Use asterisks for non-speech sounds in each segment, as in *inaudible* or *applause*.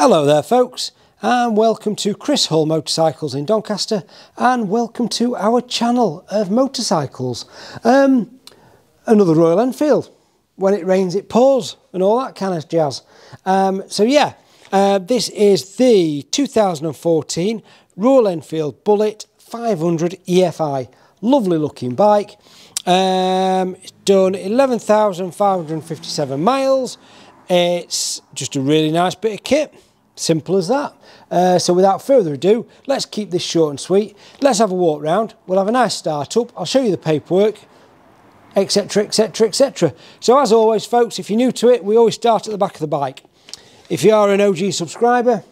Hello there folks and welcome to Chris Hall Motorcycles in Doncaster and welcome to our channel of motorcycles. Um, another Royal Enfield. When it rains it pours and all that kind of jazz. Um, so yeah, uh, this is the 2014 Royal Enfield Bullet 500 EFI. Lovely looking bike. Um, it's done 11,557 miles. It's just a really nice bit of kit. Simple as that. Uh, so without further ado, let's keep this short and sweet. Let's have a walk round. We'll have a nice start up. I'll show you the paperwork, etc, etc, etc. So as always, folks, if you're new to it, we always start at the back of the bike. If you are an OG subscriber,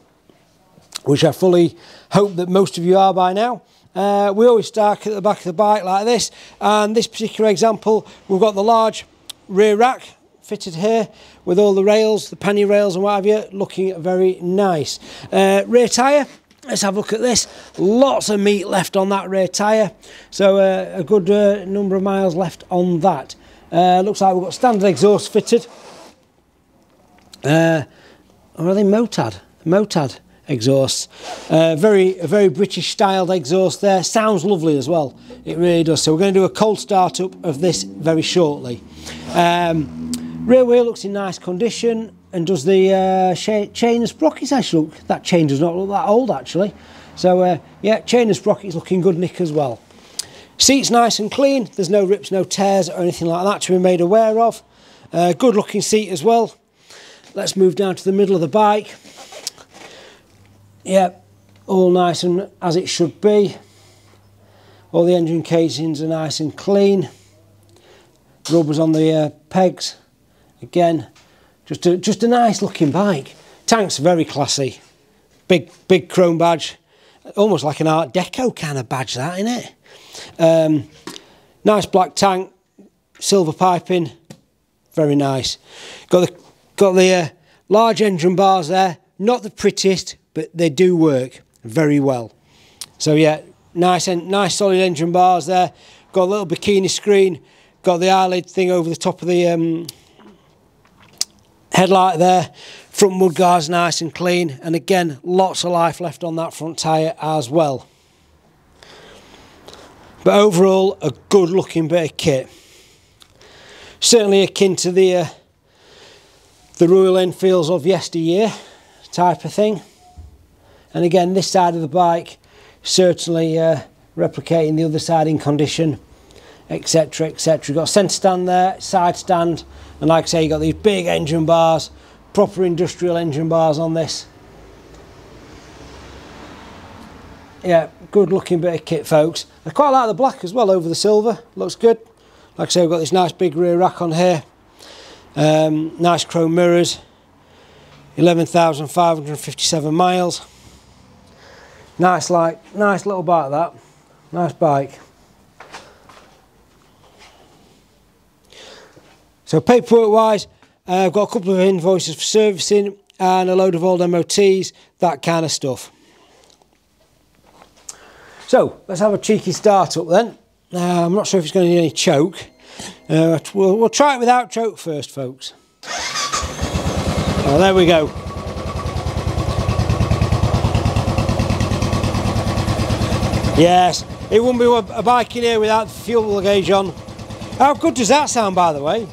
which I fully hope that most of you are by now, uh, we always start at the back of the bike like this. And this particular example, we've got the large rear rack fitted here with all the rails, the pannier rails and what have you, looking very nice. Uh, rear tyre, let's have a look at this. Lots of meat left on that rear tyre, so uh, a good uh, number of miles left on that. Uh, looks like we've got standard exhaust fitted. Uh, or are they Motard? Motard exhausts. Uh, very, very British styled exhaust there. Sounds lovely as well. It really does. So we're going to do a cold start up of this very shortly. Um, Rear wheel looks in nice condition and does the uh, chain and sprockets actually look, that chain does not look that old actually. So uh, yeah, chain and sprockets looking good nick as well. Seat's nice and clean, there's no rips, no tears or anything like that to be made aware of. Uh, good looking seat as well. Let's move down to the middle of the bike. Yep, all nice and as it should be. All the engine casings are nice and clean. Rubbers on the uh, pegs Again, just a, just a nice looking bike. Tank's very classy. Big, big chrome badge. Almost like an Art Deco kind of badge that, isn't it? Um, nice black tank, silver piping, very nice. Got the, got the uh, large engine bars there. Not the prettiest, but they do work very well. So yeah, nice and nice solid engine bars there. Got a little bikini screen. Got the eyelid thing over the top of the um, Headlight there, front mudguards nice and clean, and again, lots of life left on that front tyre as well. But overall, a good looking bit of kit. Certainly akin to the, uh, the Royal Enfields of yesteryear type of thing. And again, this side of the bike, certainly uh, replicating the other side in condition, etc, etc. you've Got centre stand there, side stand, and like I say, you've got these big engine bars, proper industrial engine bars on this. Yeah, good looking bit of kit, folks. I quite like the black as well over the silver. Looks good. Like I say, we've got this nice big rear rack on here. Um, nice chrome mirrors. 11,557 miles. Nice, like, nice little bike that. Nice bike. So paperwork wise, uh, I've got a couple of invoices for servicing and a load of old MOTs, that kind of stuff. So let's have a cheeky start up then. Uh, I'm not sure if it's going to need any choke. Uh, we'll, we'll try it without choke first, folks. Oh, there we go. Yes, it wouldn't be a bike in here without the fuel gauge on. How good does that sound, by the way?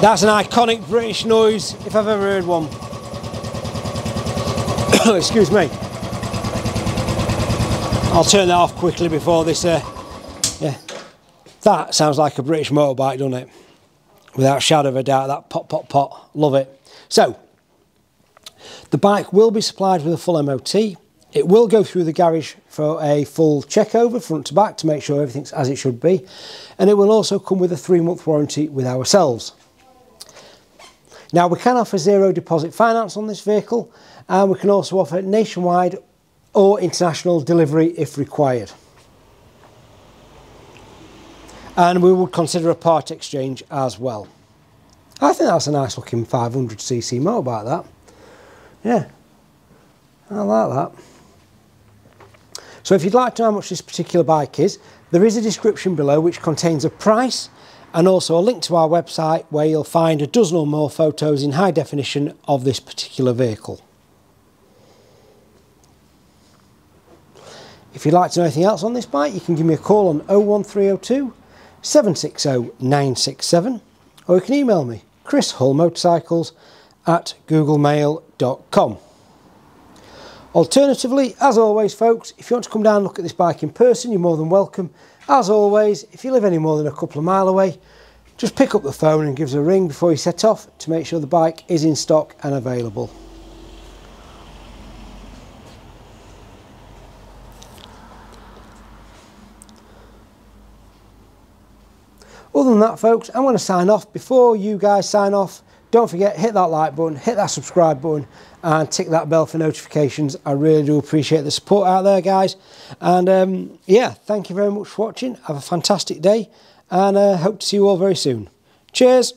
That's an iconic British noise if I've ever heard one. *coughs* Excuse me. I'll turn that off quickly before this. Uh, yeah, that sounds like a British motorbike, doesn't it? Without a shadow of a doubt, that pop, pop, pop. Love it. So, the bike will be supplied with a full MOT. It will go through the garage for a full check over front to back to make sure everything's as it should be. And it will also come with a three month warranty with ourselves. Now we can offer zero deposit finance on this vehicle and we can also offer nationwide or international delivery if required. And we would consider a part exchange as well. I think that's a nice looking 500cc motorbike that. Yeah, I like that. So if you'd like to know how much this particular bike is, there is a description below which contains a price and also a link to our website where you'll find a dozen or more photos in high definition of this particular vehicle. If you'd like to know anything else on this bike, you can give me a call on 01302 760 967 or you can email me, Chris Hall Motorcycles at googlemail.com. Alternatively, as always folks, if you want to come down and look at this bike in person, you're more than welcome. As always, if you live any more than a couple of mile away, just pick up the phone and give us a ring before you set off to make sure the bike is in stock and available. Other than that folks, I'm going to sign off. Before you guys sign off, don't forget, hit that like button, hit that subscribe button and tick that bell for notifications. I really do appreciate the support out there, guys. And um, yeah, thank you very much for watching. Have a fantastic day and uh, hope to see you all very soon. Cheers.